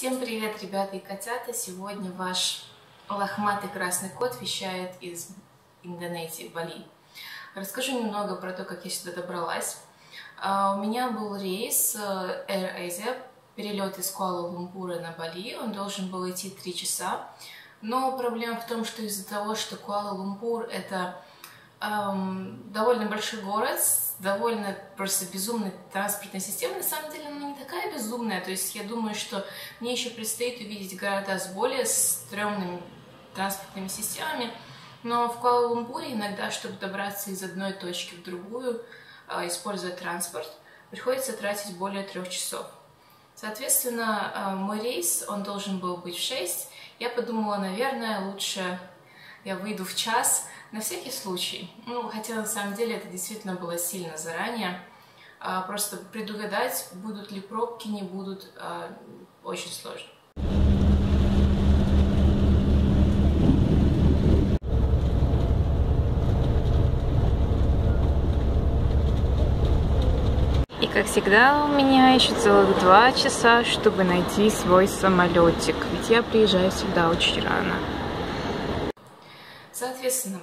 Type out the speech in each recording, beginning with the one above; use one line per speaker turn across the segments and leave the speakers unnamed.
Всем привет, ребята и котята! Сегодня ваш лохматый красный кот вещает из Индонезии, Бали. Расскажу немного про то, как я сюда добралась. А, у меня был рейс э, Air Asia, перелет из Куала-Лумпура на Бали. Он должен был идти 3 часа. Но проблема в том, что из-за того, что Куала-Лумпур это эм, довольно большой город довольно просто безумной транспортной системой. На самом деле она не такая безумная. То есть я думаю, что мне еще предстоит увидеть города с более стрёмными транспортными системами. Но в Куала-Лумпуре иногда, чтобы добраться из одной точки в другую, э, используя транспорт, приходится тратить более трех часов. Соответственно, э, мой рейс, он должен был быть в 6. Я подумала, наверное, лучше я выйду в час, на всякий случай. Ну, хотя на самом деле это действительно было сильно заранее. А, просто предугадать, будут ли пробки, не будут, а, очень сложно. И как всегда у меня еще целых два часа, чтобы найти свой самолетик. Ведь я приезжаю всегда очень рано. Соответственно,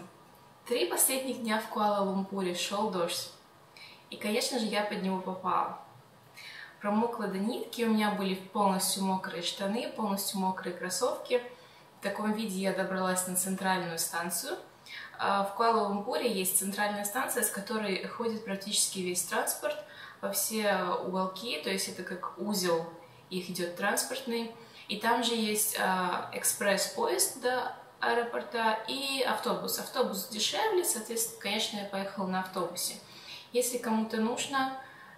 три последних дня в Куала-Лумпуре шел дождь. И, конечно же, я под него попала. Промокла до нитки, у меня были полностью мокрые штаны, полностью мокрые кроссовки. В таком виде я добралась на центральную станцию. А, в Куала-Лумпуре есть центральная станция, с которой ходит практически весь транспорт во все уголки, то есть это как узел, их идет транспортный. И там же есть а, экспресс-поезд до аэропорта и автобус. Автобус дешевле, соответственно, конечно, я поехала на автобусе. Если кому-то нужно,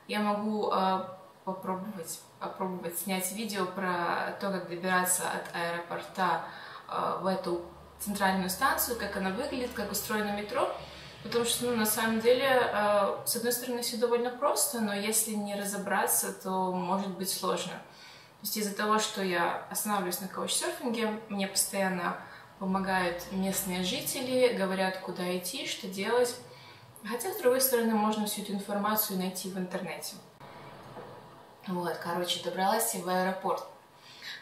я могу э, попробовать, попробовать снять видео про то, как добираться от аэропорта э, в эту центральную станцию, как она выглядит, как устроено метро. Потому что, ну, на самом деле, э, с одной стороны, все довольно просто, но если не разобраться, то может быть сложно. То есть из-за того, что я останавливаюсь на каучсерфинге, мне постоянно помогают местные жители, говорят, куда идти, что делать. Хотя, с другой стороны, можно всю эту информацию найти в интернете. Вот, короче, добралась я в аэропорт.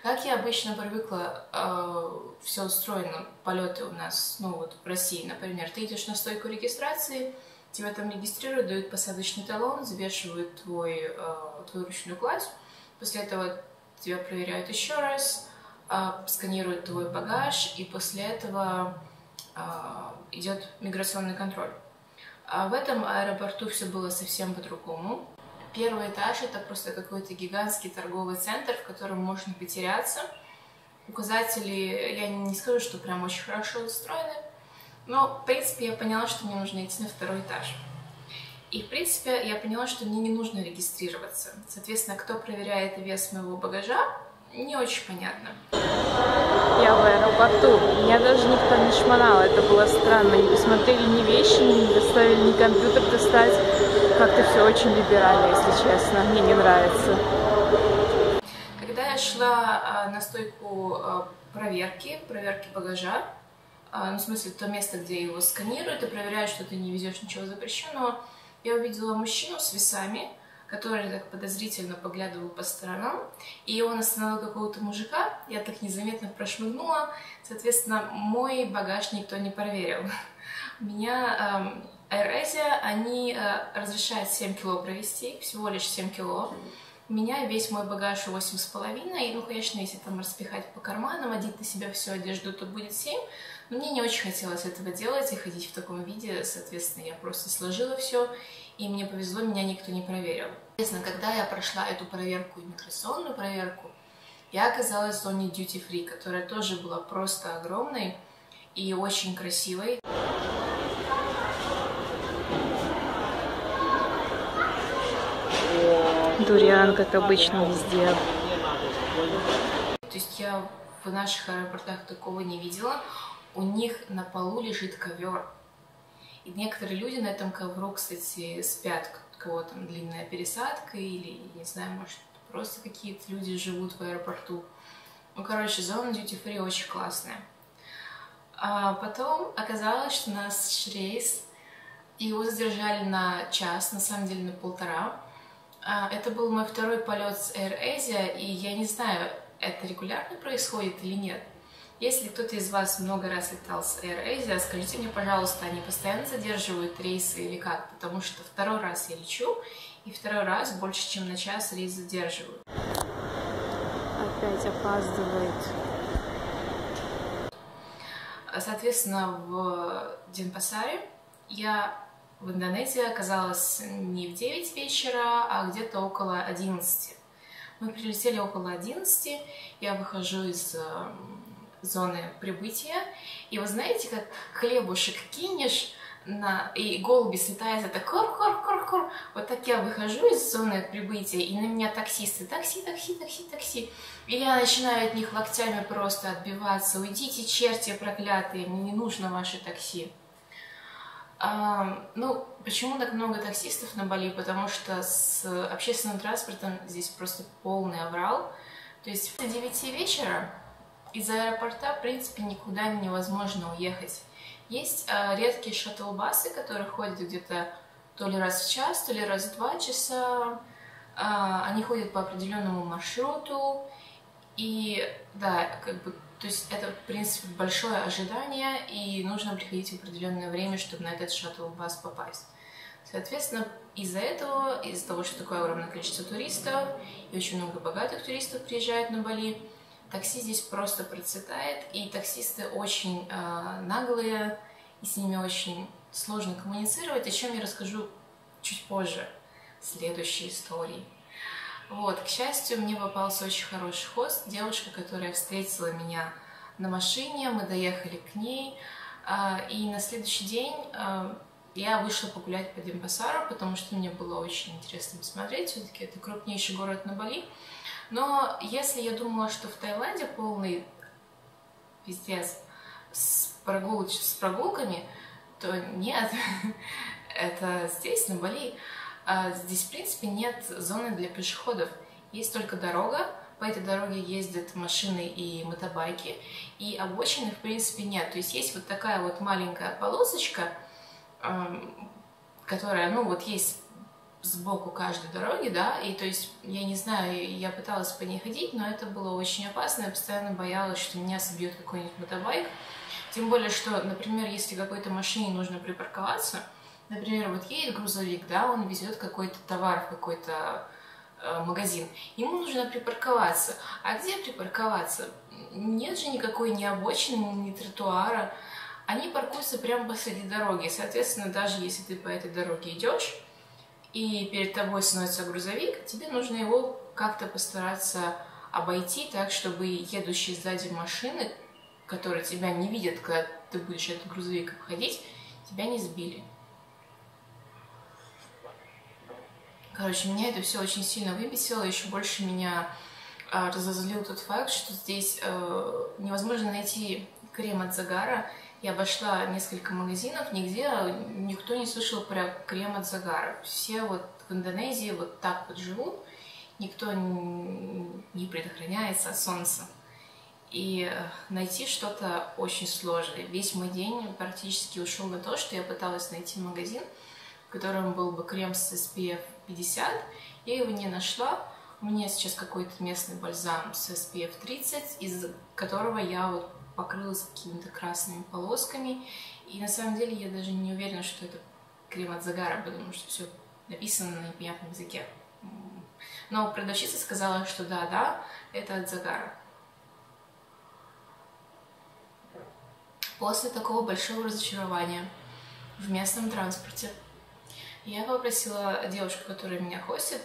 Как я обычно привыкла, э, все устроено, полеты у нас, ну вот в России, например, ты идешь на стойку регистрации, тебя там регистрируют, дают посадочный талон, взвешивают твой, э, твою ручную кладь, после этого тебя проверяют еще раз, сканирует твой багаж, и после этого а, идет миграционный контроль. А в этом аэропорту все было совсем по-другому. Первый этаж это просто какой-то гигантский торговый центр, в котором можно потеряться. Указатели, я не скажу, что прям очень хорошо устроены, но, в принципе, я поняла, что мне нужно идти на второй этаж. И, в принципе, я поняла, что мне не нужно регистрироваться. Соответственно, кто проверяет вес моего багажа, не очень понятно.
Я в аэропорту. Меня даже никто не шмонал. Это было странно. Не посмотрели ни вещи, не доставили ни компьютер достать. Как-то все очень либерально, если честно. Мне не нравится.
Когда я шла а, на стойку а, проверки, проверки багажа, а, ну, в смысле, то место, где его сканируют и проверяют, что ты не везешь ничего запрещенного, я увидела мужчину с весами, который так подозрительно поглядывал по сторонам, и он остановил какого-то мужика, я так незаметно прошмыгнула, соответственно, мой багаж никто не проверил. У меня э, AirAsia, они э, разрешают 7 кило провести, всего лишь 7 кило. У меня весь мой багаж 8,5, и, ну, конечно, если там распихать по карманам, одеть на себя всю одежду, то будет 7, но мне не очень хотелось этого делать и ходить в таком виде, соответственно, я просто сложила все и мне повезло, меня никто не проверил. Естественно, когда я прошла эту проверку, иммиграционную проверку, я оказалась в зоне duty free, которая тоже была просто огромной и очень красивой.
Дуриан, как обычно, везде.
То есть я в наших аэропортах такого не видела. У них на полу лежит ковер. И некоторые люди на этом ковру, кстати, спят, кого там длинная пересадка или, не знаю, может, просто какие-то люди живут в аэропорту. Ну, короче, зона duty free очень классная. А потом оказалось, что нас рейс, его задержали на час, на самом деле на полтора. А, это был мой второй полет с Air Asia, и я не знаю, это регулярно происходит или нет. Если кто-то из вас много раз летал с AirAsia, скажите мне, пожалуйста, они постоянно задерживают рейсы или как? Потому что второй раз я лечу, и второй раз больше, чем на час рейс задерживают.
Опять опаздывает.
Соответственно, в Денпасаре я в Индонезии оказалась не в 9 вечера, а где-то около 11. Мы прилетели около 11, я выхожу из зоны прибытия. И вы знаете, как хлебушек кинешь, на, и голуби слетают, это кор-кор-кор-кор. Вот так я выхожу из зоны прибытия, и на меня таксисты, такси, такси, такси, такси. И я начинаю от них локтями просто отбиваться. Уйдите, черти проклятые, мне не нужно ваше такси. А, ну, почему так много таксистов на Бали? Потому что с общественным транспортом здесь просто полный аврал. То есть в 9 вечера из аэропорта, в принципе, никуда невозможно уехать. Есть э, редкие шаттл-басы, которые ходят где-то то ли раз в час, то ли раз в два часа. Э, они ходят по определенному маршруту. И да, как бы, то есть это, в принципе, большое ожидание, и нужно приходить в определенное время, чтобы на этот шаттл-бас попасть. Соответственно, из-за этого, из-за того, что такое огромное количество туристов, и очень много богатых туристов приезжают на Бали, Такси здесь просто процветает, и таксисты очень э, наглые, и с ними очень сложно коммуницировать, о чем я расскажу чуть позже, в следующей истории. Вот, к счастью, мне попался очень хороший хост, девушка, которая встретила меня на машине, мы доехали к ней, э, и на следующий день э, я вышла погулять по Демпасару, потому что мне было очень интересно посмотреть, все-таки это крупнейший город на Бали, но если я думала, что в Таиланде полный пиздец с, прогул... с прогулками, то нет, это здесь, на Бали. А здесь, в принципе, нет зоны для пешеходов. Есть только дорога, по этой дороге ездят машины и мотобайки, и обочины, в принципе, нет. То есть есть вот такая вот маленькая полосочка, которая, ну, вот есть сбоку каждой дороги, да, и то есть, я не знаю, я пыталась по ней ходить, но это было очень опасно, я постоянно боялась, что меня собьет какой-нибудь мотобайк, тем более, что, например, если какой-то машине нужно припарковаться, например, вот едет грузовик, да, он везет какой-то товар в какой-то э, магазин, ему нужно припарковаться, а где припарковаться? Нет же никакой ни обочины, ни тротуара, они паркуются прямо посреди дороги, соответственно, даже если ты по этой дороге идешь, и перед тобой становится грузовик, тебе нужно его как-то постараться обойти так, чтобы едущие сзади машины, которые тебя не видят, когда ты будешь этот грузовик обходить, тебя не сбили. Короче, меня это все очень сильно выбесило, еще больше меня э, разозлил тот факт, что здесь э, невозможно найти крем от загара, я обошла несколько магазинов, нигде никто не слышал про крем от загара. Все вот в Индонезии вот так вот живут, никто не предохраняется от солнца. И э, найти что-то очень сложно. Весь мой день практически ушел на то, что я пыталась найти магазин, в котором был бы крем с SPF 50. Я его не нашла. У меня сейчас какой-то местный бальзам с SPF 30, из которого я вот покрылась какими-то красными полосками. И на самом деле я даже не уверена, что это крем от загара, потому что все написано на непонятном языке. Но продавщица сказала, что да, да, это от загара. После такого большого разочарования в местном транспорте я попросила девушку, которая меня хостит,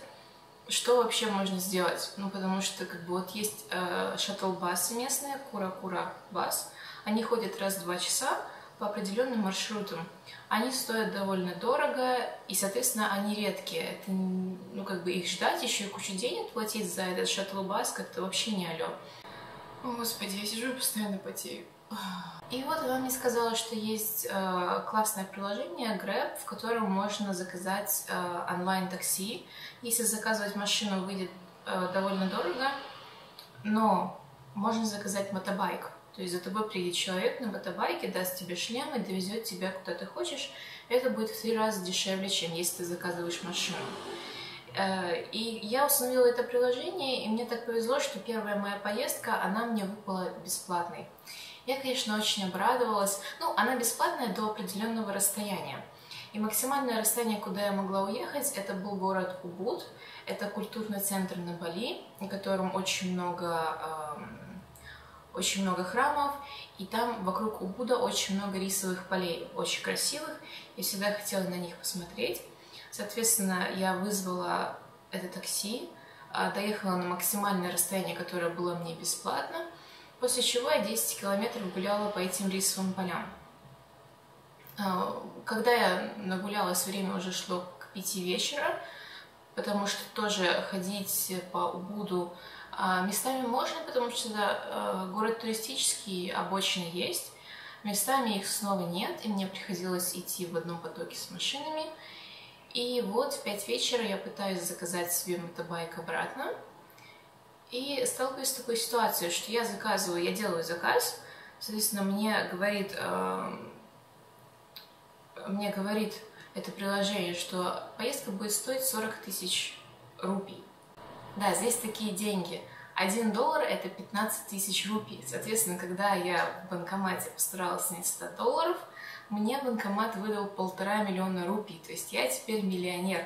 что вообще можно сделать? Ну, потому что, как бы, вот есть э, шаттл-басы местные, Кура-Кура-бас. Они ходят раз в два часа по определенным маршрутам. Они стоят довольно дорого, и, соответственно, они редкие. Это, ну, как бы, их ждать, еще и кучу денег платить за этот шаттл-бас, как-то вообще не алё. О, Господи, я сижу и постоянно потею. И вот она мне сказала, что есть э, классное приложение Grab, в котором можно заказать э, онлайн-такси. Если заказывать машину, выйдет э, довольно дорого, но можно заказать мотобайк. То есть за тобой приедет человек на мотобайке, даст тебе шлем и довезет тебя куда ты хочешь. Это будет в три раза дешевле, чем если ты заказываешь машину. Э, и я установила это приложение, и мне так повезло, что первая моя поездка, она мне выпала бесплатной. Я, конечно, очень обрадовалась. Ну, она бесплатная до определенного расстояния. И максимальное расстояние, куда я могла уехать, это был город Убуд. Это культурный центр на Бали, в котором очень много, э, очень много храмов. И там вокруг Убуда очень много рисовых полей, очень красивых. Я всегда хотела на них посмотреть. Соответственно, я вызвала это такси, а, доехала на максимальное расстояние, которое было мне бесплатно, после чего я 10 километров гуляла по этим рисовым полям. А, когда я нагулялась, время уже шло к пяти вечера, потому что тоже ходить по Убуду а, местами можно, потому что город туристический, обочины есть, местами их снова нет, и мне приходилось идти в одном потоке с машинами, и вот в 5 вечера я пытаюсь заказать себе мотобайк обратно. И сталкиваюсь с такой ситуацией, что я заказываю, я делаю заказ, соответственно, мне говорит, э, мне говорит это приложение, что поездка будет стоить 40 тысяч рупий. Да, здесь такие деньги. Один доллар это 15 тысяч рупий. Соответственно, когда я в банкомате постаралась снять 100 долларов, мне банкомат выдал полтора миллиона рупий, то есть я теперь миллионер.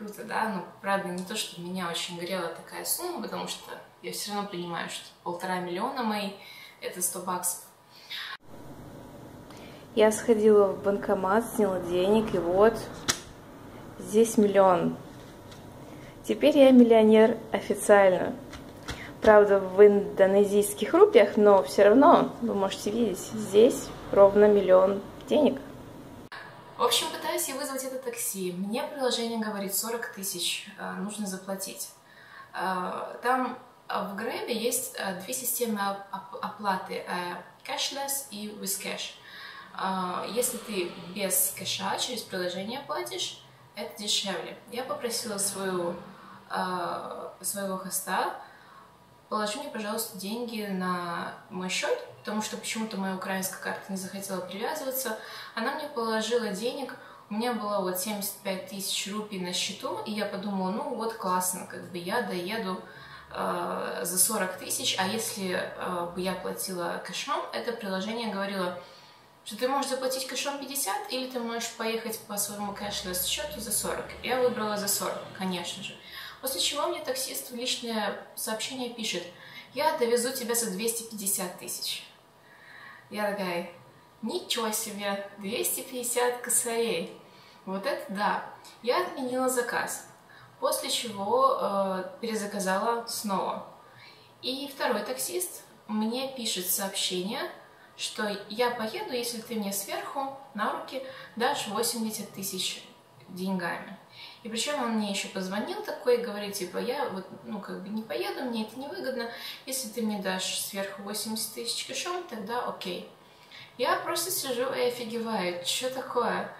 Круто, да? Но, правда, не то, что меня очень горела такая сумма, потому что я все равно понимаю, что полтора миллиона мои — это 100 баксов.
Я сходила в банкомат, сняла денег, и вот здесь миллион. Теперь я миллионер официально. Правда, в индонезийских рупиях, но все равно вы можете видеть, здесь ровно миллион денег.
В общем, пытаюсь я вызвать это такси. Мне приложение говорит 40 тысяч э, нужно заплатить. Э, там э, в Грэбе есть две системы оплаты cashless и with cash. Если ты без кэша через приложение платишь, это дешевле. Я попросила свою, своего хоста положи мне, пожалуйста, деньги на мой счет, потому что почему-то моя украинская карта не захотела привязываться. Она мне положила денег, меня было вот 75 тысяч рупий на счету, и я подумала, ну вот классно, как бы я доеду э, за 40 тысяч, а если э, бы я платила кэшом, это приложение говорило, что ты можешь заплатить кэшом 50, или ты можешь поехать по своему кэшлес счету за 40. Я выбрала за 40, конечно же. После чего мне таксист в личное сообщение пишет, я довезу тебя за 250 тысяч. Я такая, ничего себе, 250 косарей. Вот это да. Я отменила заказ, после чего э, перезаказала снова. И второй таксист мне пишет сообщение, что я поеду, если ты мне сверху на руки дашь 80 тысяч деньгами. И причем он мне еще позвонил такой и говорит, типа, я вот, ну, как бы не поеду, мне это невыгодно, если ты мне дашь сверху 80 тысяч кэшом, тогда окей. Я просто сижу и офигеваю, что такое?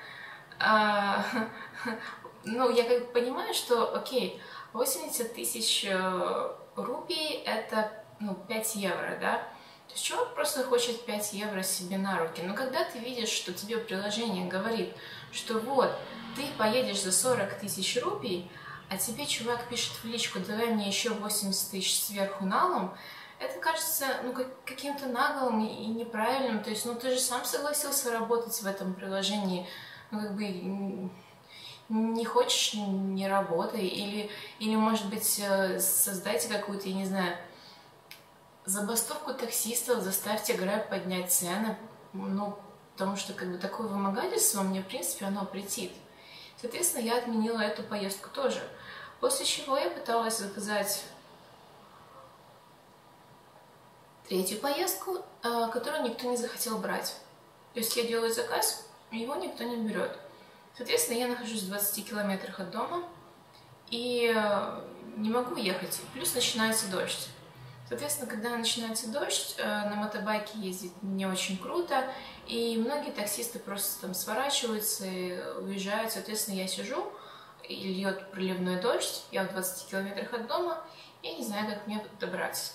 А, ну, я как понимаю, что, окей, 80 тысяч э, рупий это, ну, 5 евро, да? То есть человек просто хочет 5 евро себе на руки. Но когда ты видишь, что тебе приложение говорит, что вот, ты поедешь за 40 тысяч рупий, а тебе чувак пишет в личку, давай мне еще 80 тысяч сверху налом, это кажется ну, как, каким-то наглым и неправильным. То есть, ну, ты же сам согласился работать в этом приложении, как бы не хочешь, не работай. Или, или может быть, э, создайте какую-то, я не знаю, забастовку таксистов, заставьте Грэб поднять цены. Ну, потому что как бы такое вымогательство мне, в принципе, оно претит. Соответственно, я отменила эту поездку тоже. После чего я пыталась заказать третью поездку, э, которую никто не захотел брать. То есть я делаю заказ, его никто не берет. Соответственно, я нахожусь в 20 километрах от дома и э, не могу ехать. Плюс начинается дождь. Соответственно, когда начинается дождь, э, на мотобайке ездить не очень круто, и многие таксисты просто там сворачиваются и уезжают. Соответственно, я сижу, и льет проливной дождь, я в 20 километрах от дома, и не знаю, как мне добраться.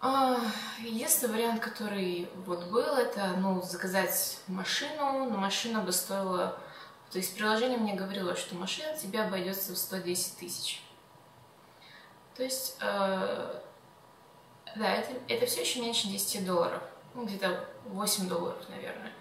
А, единственный вариант, который вот был, это ну, заказать машину, но машина бы стоила То есть приложение мне говорило, что машина тебе обойдется в 110 тысяч. То есть, э, да, это, это все еще меньше 10 долларов. Ну, где-то 8 долларов, наверное.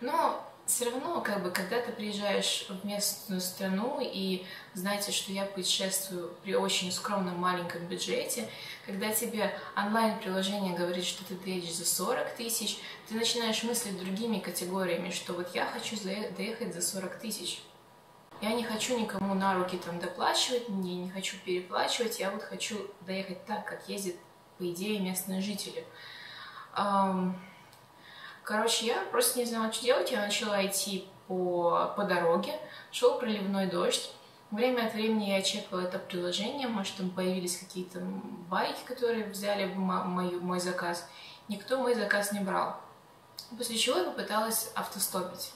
Но все равно, как бы, когда ты приезжаешь в местную страну и знаете, что я путешествую при очень скромном маленьком бюджете, когда тебе онлайн-приложение говорит, что ты доедешь за 40 тысяч, ты начинаешь мыслить другими категориями, что вот я хочу доехать за 40 тысяч. Я не хочу никому на руки там доплачивать, не, не хочу переплачивать, я вот хочу доехать так, как ездят, по идее, местные жители. Короче, я просто не знала, что делать. Я начала идти по, по дороге. Шел проливной дождь. Время от времени я чекала это приложение, может, там появились какие-то байки, которые взяли мою, мой заказ. Никто мой заказ не брал. После чего я попыталась автостопить.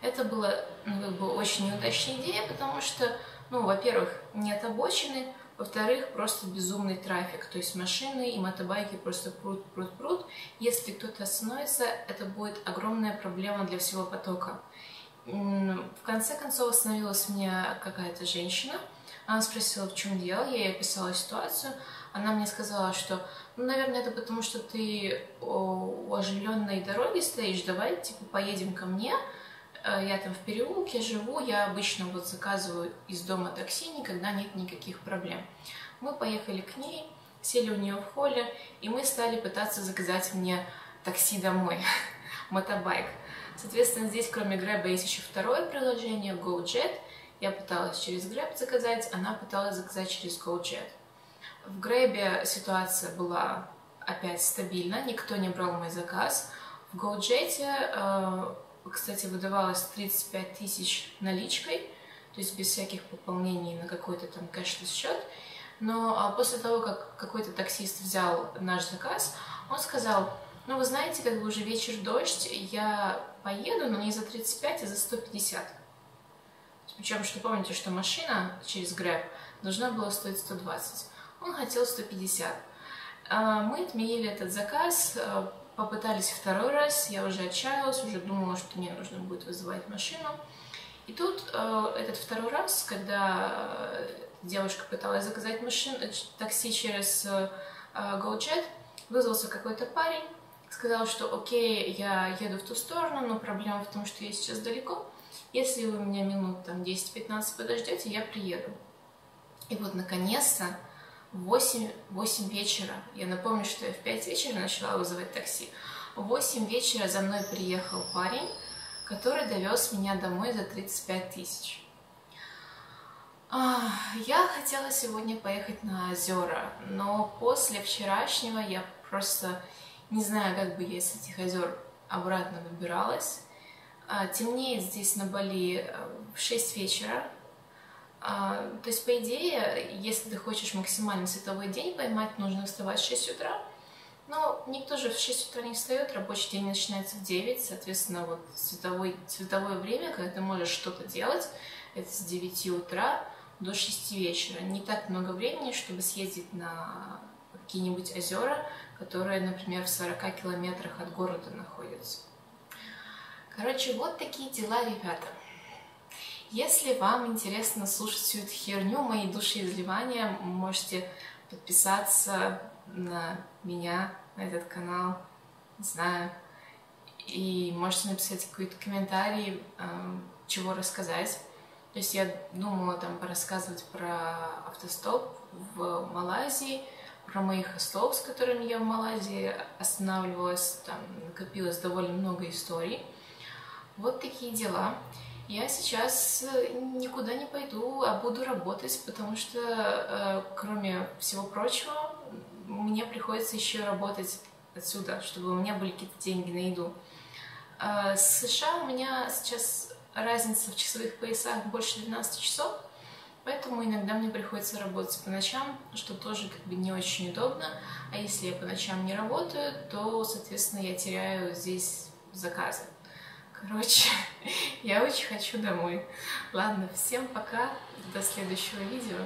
Это была ну, как бы очень неудачная идея, потому что, ну, во-первых, нет обочины, во-вторых, просто безумный трафик, то есть машины и мотобайки просто прут, прут, прут. Если кто-то остановится, это будет огромная проблема для всего потока. В конце концов остановилась меня какая-то женщина. Она спросила, в чем дело, я ей описала ситуацию. Она мне сказала, что, ну, наверное, это потому, что ты у оживленной дороги стоишь, давай, типа, поедем ко мне, я там в переулке живу, я обычно вот заказываю из дома такси, никогда нет никаких проблем. Мы поехали к ней, сели у нее в холле, и мы стали пытаться заказать мне такси домой, мотобайк. Соответственно, здесь кроме Grab есть еще второе приложение, GoJet. Я пыталась через Grab заказать, она пыталась заказать через GoJet. В Grab ситуация была опять стабильна, никто не брал мой заказ. В GoJet э, кстати, выдавалось 35 тысяч наличкой, то есть без всяких пополнений на какой-то там кэшлess счет. Но а после того, как какой-то таксист взял наш заказ, он сказал, ну вы знаете, как бы уже вечер дождь, я поеду, но не за 35, а за 150. Причем, что помните, что машина через Grab должна была стоить 120. Он хотел 150. А мы отменили этот заказ, а, Попытались второй раз, я уже отчаялась, уже думала, что мне нужно будет вызывать машину. И тут э, этот второй раз, когда девушка пыталась заказать машину, э, такси через э, GoJet, вызвался какой-то парень, сказал, что окей, я еду в ту сторону, но проблема в том, что я сейчас далеко. Если вы меня минут там 10-15 подождете, я приеду. И вот наконец-то 8, 8 вечера. Я напомню, что я в 5 вечера начала вызывать такси. В 8 вечера за мной приехал парень, который довез меня домой за 35 тысяч. Я хотела сегодня поехать на озера, но после вчерашнего я просто не знаю, как бы я с этих озер обратно выбиралась. А, темнеет здесь на Бали э, в 6 вечера, а, то есть, по идее, если ты хочешь максимально световой день поймать, нужно вставать в 6 утра. Но никто же в 6 утра не встает, рабочий день начинается в 9, соответственно, вот световой, световое время, когда ты можешь что-то делать, это с 9 утра до 6 вечера. Не так много времени, чтобы съездить на какие-нибудь озера, которые, например, в 40 километрах от города находятся. Короче, вот такие дела, ребята. Если вам интересно слушать всю эту херню, мои душеизливания, можете подписаться на меня, на этот канал, не знаю, и можете написать какой-то комментарий, эм, чего рассказать. То есть я думала там порассказывать про автостоп в Малайзии, про моих хостов, с которыми я в Малайзии останавливалась, там накопилось довольно много историй. Вот такие дела. Я сейчас э, никуда не пойду, а буду работать, потому что, э, кроме всего прочего, мне приходится еще работать отсюда, чтобы у меня были какие-то деньги на еду. Э, с США у меня сейчас разница в часовых поясах больше 12 часов, поэтому иногда мне приходится работать по ночам, что тоже как бы не очень удобно. А если я по ночам не работаю, то, соответственно, я теряю здесь заказы. Короче, я очень хочу домой. Ладно, всем пока, до следующего видео.